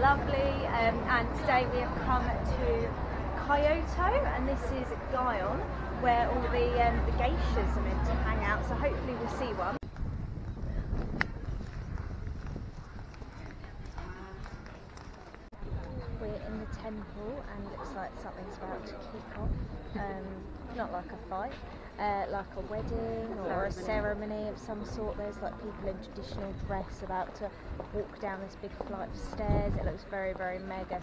lovely. Um, and today we have come to Kyoto, and this is Gion, where all the um, the geishas are meant to hang out. So hopefully we'll see one. We're in the temple, and looks like something's about to kick off. Um, not like a fight, uh, like a wedding or a ceremony of some sort. There's like people in traditional dress about to walk down this big flight of stairs. It looks very, very mega.